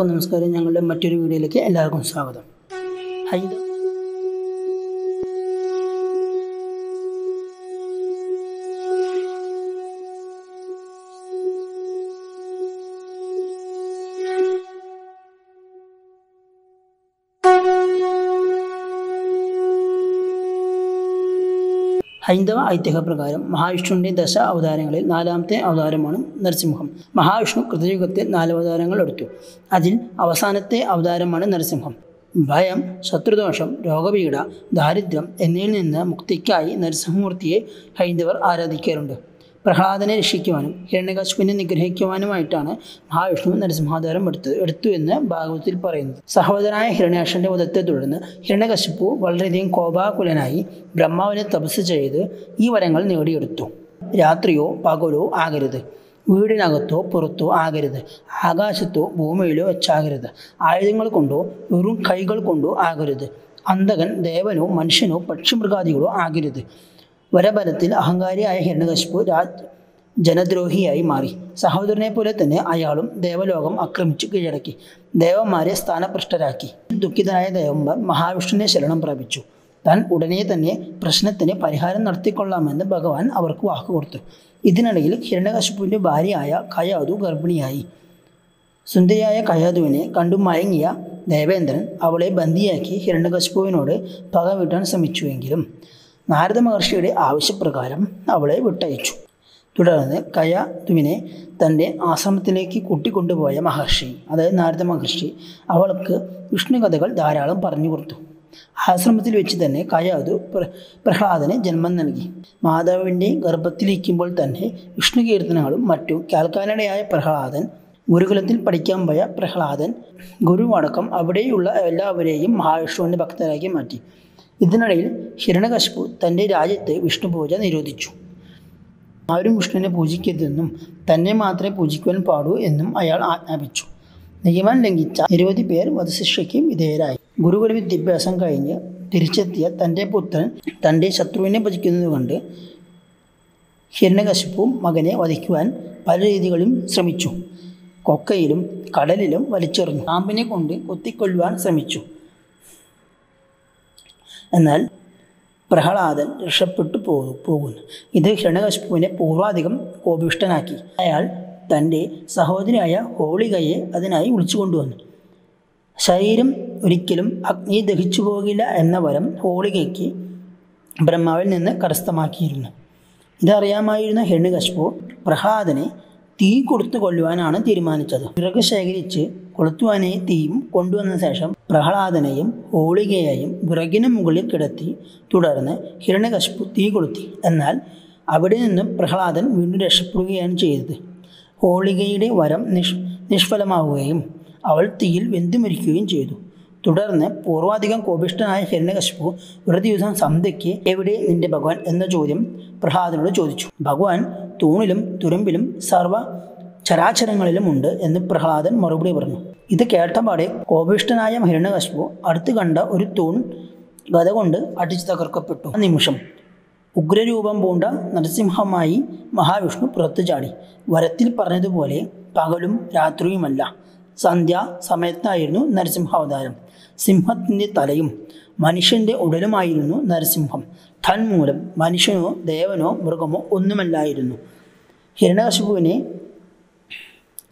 നമസ്കാരം. ഞങ്ങളുടെ മറ്റൊരു വീഡിയോയിലേക്ക് എല്ലാവർക്കും സ്വാഗതം. ഹൈന്ദവ ഹൈന്ദവ ഐതിഹ്യപ്രകാരം മഹാവിഷ്ണുവിന്റെ ദശ അവതാരങ്ങളിൽ നാലാമത്തെ അവതാരമാണ് നരസിംഹം. മഹാവിഷ്ണു കൃതയുഗത്തിൽ നാല് അവതാരങ്ങൾ എടുത്തു. അതിൽ അവസാനത്തെ അവതാരമാണ് നരസിംഹം. ഭയം ശത്രുദോഷം രോഗപീഠ ദാരിദ്ര്യം എന്നിവയിൽ നിന്ന് മുക്തിക്കായി നരസിംഹമൂർത്തിയെ ഹൈന്ദവർ ആരാധിക്കാറുണ്ട്. പ്രഹ്ലാദനെ രക്ഷിക്കുവാനും ഹിരണ്യകശുവിനെ നിഗ്രഹിക്കുവാനുമായിട്ടാണ് മഹാവിഷ്ണു നരസിംഹാധാരം എടുത്ത് എടുത്തു എന്ന് ഭാഗവതത്തിൽ പറയുന്നത് സഹോദരനായ ഹിരണ്യാക്ഷന്റെ വധത്തെ തുടർന്ന് ഹിരണ്യകശിപ്പു വളരെയധികം കോപാകുലനായി ബ്രഹ്മാവിനെ തപസ് ചെയ്ത് ഈ വരങ്ങൾ നേടിയെടുത്തു. രാത്രിയോ പകലോ ആകരുത്. വീടിനകത്തോ പുറത്തോ ആകരുത്. ആകാശത്തോ ഭൂമിയിലോ വെച്ചാകരുത്. ആയുധങ്ങൾ കൊണ്ടോ വെറും കൈകൾ കൊണ്ടോ ആകരുത്. അന്തകൻ ദേവനോ മനുഷ്യനോ പക്ഷിമൃഗാദികളോ ആകരുത്. വരബലത്തിൽ അഹങ്കാരിയായ ഹിരണ്യകശിപ്പു രാജ് ജനദ്രോഹിയായി മാറി. സഹോദരനെ പോലെ തന്നെ അയാളും ദേവലോകം ആക്രമിച്ചു കീഴടക്കി. ദേവന്മാരെ സ്ഥാനഭ്രഷ്ടരാക്കി. ദുഃഖിതനായ ദേവന്മാർ മഹാവിഷ്ണുവിനെ ശരണം പ്രാപിച്ചു. താൻ ഉടനെ തന്നെ പ്രശ്നത്തിന് പരിഹാരം നടത്തിക്കൊള്ളാമെന്ന് ഭഗവാൻ അവർക്ക് വാക്കുകൊടുത്തു ഇതിനിടയിൽ ഹിരണ്യകശിപ്പുവിന്റെ ഭാര്യയായ കയാതു ഗർഭിണിയായി. സുന്ദരിയായ കയാതുവിനെ കണ്ടു മയങ്ങിയ ദേവേന്ദ്രൻ അവളെ ബന്ദിയാക്കി ഹിരണ്യകശിപ്പുവിനോട് പക വീട്ടാൻ ശ്രമിച്ചുവെങ്കിലും നാരദ മഹർഷിയുടെ ആവശ്യപ്രകാരം അവളെ വിട്ടയച്ചു. തുടർന്ന് കയാതുവിനെ തന്റെ ആശ്രമത്തിലേക്ക് കൂട്ടിക്കൊണ്ടുപോയ മഹർഷി അതായത് നാരദ മഹർഷി അവൾക്ക് വിഷ്ണു കഥകൾ ധാരാളം പറഞ്ഞു കൊടുത്തു. ആശ്രമത്തിൽ വെച്ച് തന്നെ കയാതു പ്ര പ്രഹ്ലാദന് ജന്മം നൽകി. മാതാവിന്റെ ഗർഭത്തിലിരിക്കുമ്പോൾ തന്നെ വിഷ്ണു കീർത്തനങ്ങളും മറ്റും കേൾക്കാനിടയായ പ്രഹ്ലാദൻ ഗുരുകുലത്തിൽ പഠിക്കാൻ പോയ പ്രഹ്ലാദൻ ഗുരുവടക്കം അവിടെയുള്ള എല്ലാവരെയും മഹാവിഷ്ണുവിന്റെ ഭക്തരാക്കി മാറ്റി. ഇതിനിടയിൽ ഹിരണകശിപു തന്റെ രാജ്യത്ത് വിഷ്ണു പൂജ നിരോധിച്ചു. ആരും വിഷ്ണുവിനെ പൂജിക്കരുതെന്നും തന്നെ മാത്രമേ പൂജിക്കുവാൻ പാടൂ എന്നും അയാൾ ആജ്ഞാപിച്ചു. നിയമം ലംഘിച്ച നിരവധി പേർ വധശിക്ഷയ്ക്കും വിധേയരായി. ഗുരുകുല വിദ്യാഭ്യാസം കഴിഞ്ഞ് തിരിച്ചെത്തിയ തന്റെ പുത്രൻ തന്റെ ശത്രുവിനെ ഭജിക്കുന്നത് കൊണ്ട് ഹിരണകശിപ്പും മകനെ വധിക്കുവാൻ പല രീതികളും ശ്രമിച്ചു. കൊക്കയിലും കടലിലും വലിച്ചെറിഞ്ഞു. പാമ്പിനെ കൊണ്ട് കൊത്തിക്കൊല്ലുവാൻ ശ്രമിച്ചു. എന്നാൽ പ്രഹ്ലാദൻ രക്ഷപ്പെട്ടു പോകും പോകുന്നു. ഇത് ഹിരണ്യകശിപ്പുവിനെ പൂർവാധികം കോപിഷ്ടനാക്കി അയാൾ തന്റെ സഹോദരിയായ ഹോളികയെ അതിനായി വിളിച്ചു കൊണ്ടുവന്നു ശരീരം ഒരിക്കലും അഗ്നി ദഹിച്ചു പോകില്ല എന്ന വരം ഹോളികയ്ക്ക് ബ്രഹ്മാവിൽ നിന്ന് കരസ്ഥമാക്കിയിരുന്നു. ഇതറിയാമായിരുന്ന ഹിരണ്യകശിപ്പു പ്രഹ്ലാദനെ തീ കൊടുത്തു കൊല്ലുവാനാണ് തീരുമാനിച്ചത്. വിറക് ശേഖരിച്ച് കൊളുത്തുവാനായി തീയും കൊണ്ടുവന്ന ശേഷം പ്രഹ്ലാദനെയും ഹോളികയെയും വിറകിന് മുകളിൽ കിടത്തി തുടർന്ന് ഹിരണ്യകശിപ്പു തീ കൊളുത്തി. എന്നാൽ അവിടെ നിന്നും പ്രഹ്ലാദൻ വീണ്ടും രക്ഷപ്പെടുകയാണ് ചെയ്തത്. ഹോളികയുടെ വരം നിഷ് നിഷ്ഫലമാവുകയും അവൾ തീയിൽ വെന്തുമരിക്കുകയും ചെയ്തു. തുടർന്ന് പൂർവാധികം കോപിഷ്ടനായ ഹിരണ്യകശിപ്പു ഒരു ദിവസം സന്ധ്യയ്ക്ക് എവിടെ നിന്റെ ഭഗവാൻ? എന്ന ചോദ്യം പ്രഹ്ലാദനോട് ചോദിച്ചു. ഭഗവാൻ തൂണിലും തുരുമ്പിലും സർവ ചരാചരങ്ങളിലും ഉണ്ട് എന്ന് പ്രഹ്ലാദൻ മറുപടി പറഞ്ഞു. ഇത് കേട്ടപാടെ കോപിഷ്ടനായ ഹിരണകശ്പു അടുത്ത് കണ്ട ഒരു തൂൺ ഗത കൊണ്ട് അടിച്ചു തകർക്കപ്പെട്ടു. ആ നിമിഷം ഉഗ്രരൂപം പൂണ്ട നരസിംഹമായി മഹാവിഷ്ണു പുറത്തു ചാടി. വരത്തിൽ പറഞ്ഞതുപോലെ പകലും രാത്രിയുമല്ല. സന്ധ്യ സമയത്തായിരുന്നു നരസിംഹാവതാരം. സിംഹത്തിന്റെ തലയും മനുഷ്യന്റെ ഉടലുമായിരുന്നു നരസിംഹം. തന്മൂലം മനുഷ്യനോ ദേവനോ മൃഗമോ ഒന്നുമല്ലായിരുന്നു.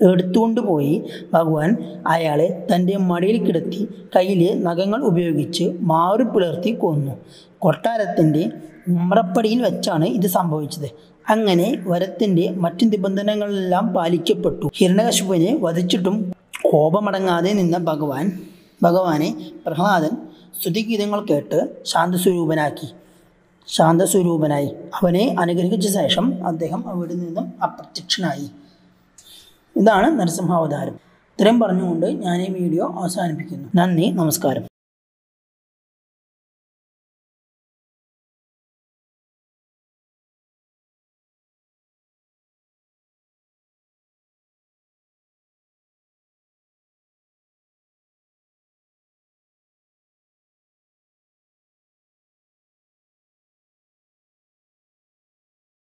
ഹിരണ്യകശിപുവിനെ എടുത്തുകൊണ്ടുപോയി ഭഗവാൻ അയാളെ തന്റെ മടിയിൽ കിടത്തി കയ്യിലെ നഖങ്ങൾ ഉപയോഗിച്ച് മാറി പിളർത്തി കൊന്നു. കൊട്ടാരത്തിന്റെ ഉമ്രപ്പടിയിൽ വെച്ചാണ് ഇത് സംഭവിച്ചത്. അങ്ങനെ വരത്തിന്റെ മറ്റു നിബന്ധനകളെല്ലാം പാലിക്കപ്പെട്ടു. ഹിരണകശുപനെ വധിച്ചിട്ടും കോപമടങ്ങാതെ നിന്ന ഭഗവാൻ ഭഗവാനെ പ്രഹ്ലാദൻ സ്തുതിഗീതങ്ങൾ കേട്ട് ശാന്തസ്വരൂപനാക്കി. ശാന്തസ്വരൂപനായി. അവനെ അനുഗ്രഹിച്ച ശേഷം അദ്ദേഹം അവിടെ നിന്നും അപ്രത്യക്ഷനായി. ഇതാണ് നരസിംഹാവതാരം. ഇത്രയും പറഞ്ഞുകൊണ്ട് ഞാൻ ഈ വീഡിയോ അവസാനിപ്പിക്കുന്നു. നന്ദി നമസ്കാരം.